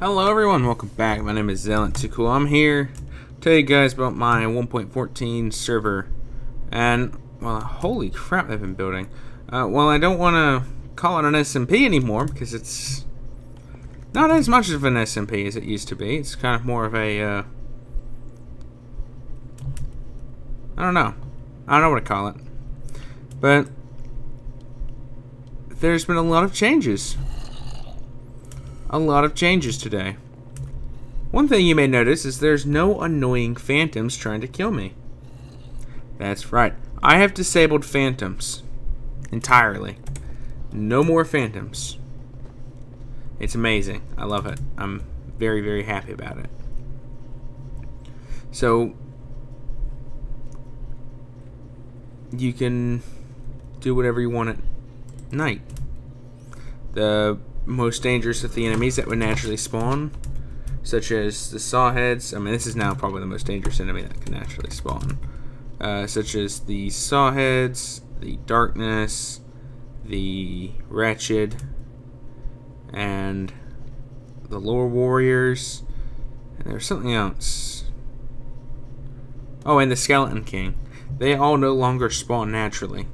Hello everyone, welcome back. My name is Too Cool. I'm here to tell you guys about my 1.14 server. And, well, holy crap they've been building. Uh, well, I don't want to call it an SMP anymore because it's not as much of an SMP as it used to be. It's kind of more of a, uh, I don't know. I don't know what to call it. But, there's been a lot of changes a lot of changes today. One thing you may notice is there's no annoying phantoms trying to kill me. That's right. I have disabled phantoms. Entirely. No more phantoms. It's amazing. I love it. I'm very, very happy about it. So, you can do whatever you want at night. The most dangerous of the enemies that would naturally spawn, such as the sawheads. I mean, this is now probably the most dangerous enemy that can naturally spawn, uh, such as the sawheads, the darkness, the wretched, and the lore warriors. And there's something else. Oh, and the skeleton king. They all no longer spawn naturally.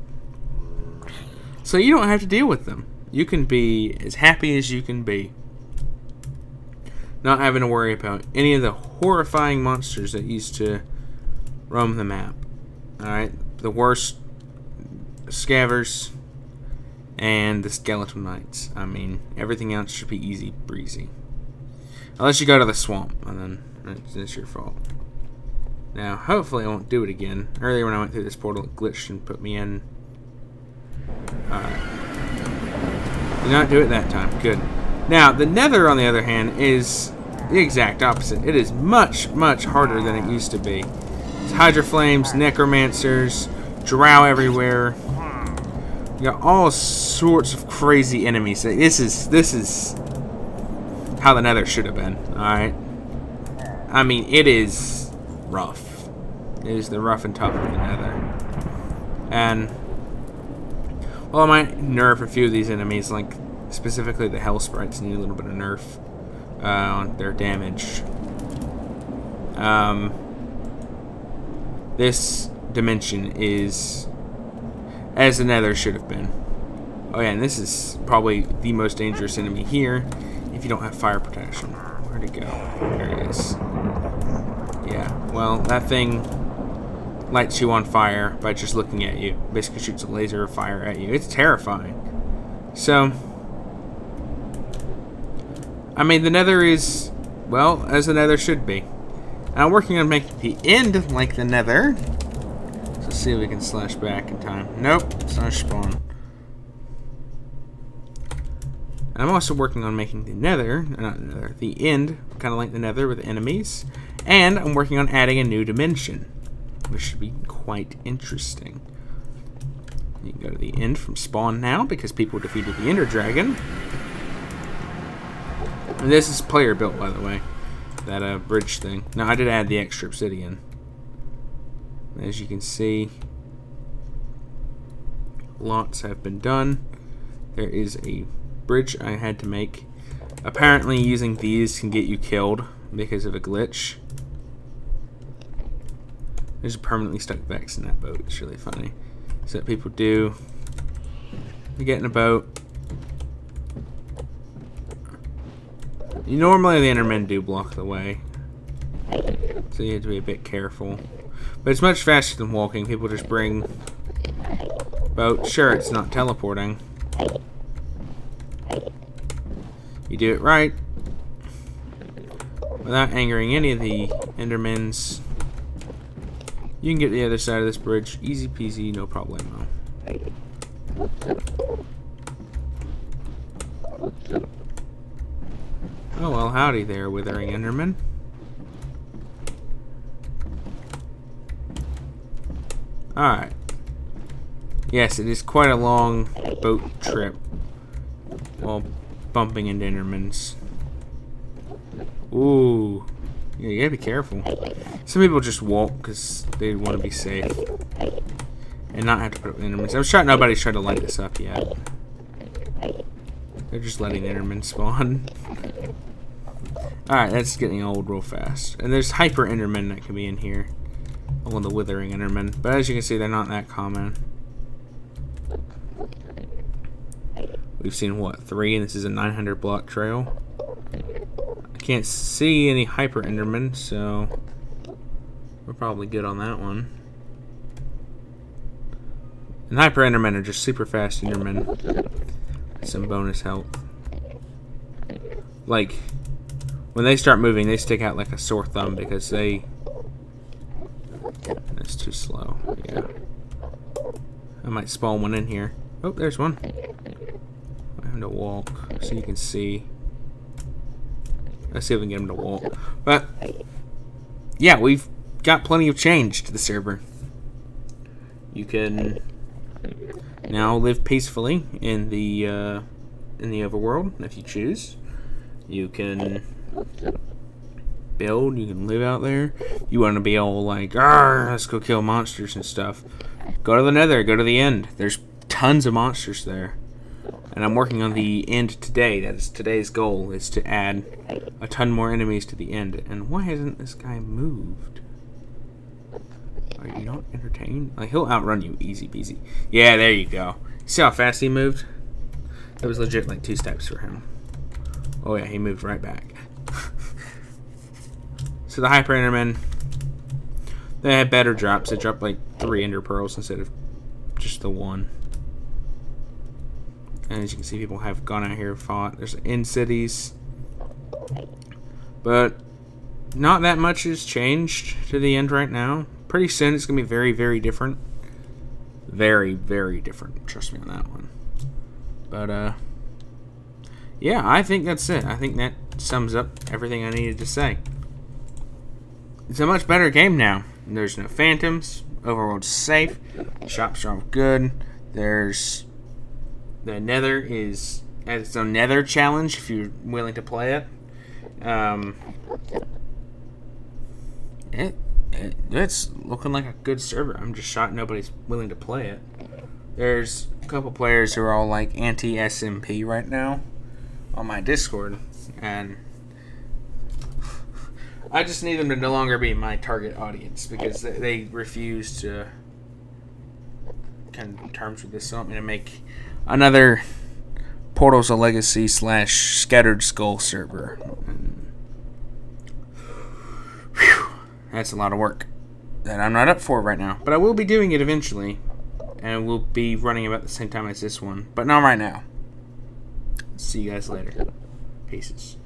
So you don't have to deal with them. You can be as happy as you can be. Not having to worry about any of the horrifying monsters that used to roam the map. Alright, the worst scavers and the skeleton knights. I mean, everything else should be easy breezy. Unless you go to the swamp, and then it's, your fault. Now, hopefully I won't do it again. Earlier when I went through this portal, it glitched and put me in. Alright. Did not do it that time. Good. Now, the nether, on the other hand, is the exact opposite. It is much, much harder than it used to be. It's Hydra Flames, Necromancers, Drow everywhere. You got all sorts of crazy enemies. This is this is how the Nether should have been. All right. I mean, it is rough. It is the rough and tough of the Nether. And well, I might nerf a few of these enemies, like specifically the Hell Sprites need a little bit of nerf uh, on their damage. Um, this dimension is as the Nether should have been. Oh yeah, and this is probably the most dangerous enemy here if you don't have fire protection. Where'd it go? There it is. Yeah, well, that thing lights you on fire by just looking at you. Basically shoots a laser of fire at you. It's terrifying. So, I mean, the nether is, well, as the nether should be. I'm working on making the end like the nether. So let's see if we can slash back in time. Nope, it's not spawn. I'm also working on making the nether, uh, not the nether, the end, kind of like the nether with enemies. And I'm working on adding a new dimension which should be quite interesting. You can go to the end from spawn now because people defeated the Ender Dragon. And this is player built, by the way. That uh, bridge thing. Now, I did add the extra obsidian. As you can see, lots have been done. There is a bridge I had to make. Apparently, using these can get you killed because of a glitch. There's a permanently stuck Vex in that boat. It's really funny. So people do, they get in a boat. Normally the Endermen do block the way. So you have to be a bit careful. But it's much faster than walking. People just bring boat. Sure, it's not teleporting. You do it right. Without angering any of the Endermens. You can get the other side of this bridge. Easy peasy, no problemo. Oh well, howdy there, Withering Enderman. Alright. Yes, it is quite a long boat trip while bumping into Endermans. Ooh. Yeah, you gotta be careful. Some people just walk because they want to be safe. And not have to put up Endermans. I'm sure nobody's trying to light this up yet. They're just letting Endermen spawn. Alright, that's getting old real fast. And there's Hyper Endermen that can be in here. All the Withering Endermen. But as you can see, they're not that common. We've seen, what, three? And this is a 900 block trail. I can't see any Hyper Endermen, so... We're probably good on that one. And Hyper Endermen are just super fast Endermen. Some bonus health. Like, when they start moving, they stick out like a sore thumb because they... That's too slow, yeah. I might spawn one in here. Oh, there's one. I have to walk so you can see. Let's see if we can get him to walk. But, yeah, we've got plenty of change to the server. You can now live peacefully in the uh, in the overworld if you choose. You can build. You can live out there. You want to be all like, let's go kill monsters and stuff. Go to the Nether. Go to the end. There's tons of monsters there. And I'm working on the end today. That is today's goal, is to add a ton more enemies to the end. And why hasn't this guy moved? Are you not entertained? Like, he'll outrun you easy peasy. Yeah, there you go. See how fast he moved? That was legit like two steps for him. Oh yeah, he moved right back. So the Hyper Endermen, they had better drops. They dropped like three Ender Pearls instead of just the one. And as you can see, people have gone out here and fought. There's End Cities. But not that much has changed to the end right now. Pretty soon it's going to be very, very different. Very, very different. Trust me on that one. But, uh, yeah, I think that's it. I think that sums up everything I needed to say. It's a much better game now. There's no phantoms. Overworld's safe. Shops are all good. There's the Nether is has its own Nether challenge if you're willing to play it. Um, it, it it's looking like a good server. I'm just shocked nobody's willing to play it. There's a couple players who are all like anti SMP right now on my Discord, and I just need them to no longer be my target audience because they, they refuse to come to terms with this. So I'm going to make another Portals of Legacy slash Scattered Skull server. Whew, that's a lot of work that I'm not up for right now, but I will be doing it eventually, and we'll be running about the same time as this one, but not right now. See you guys later. Pieces.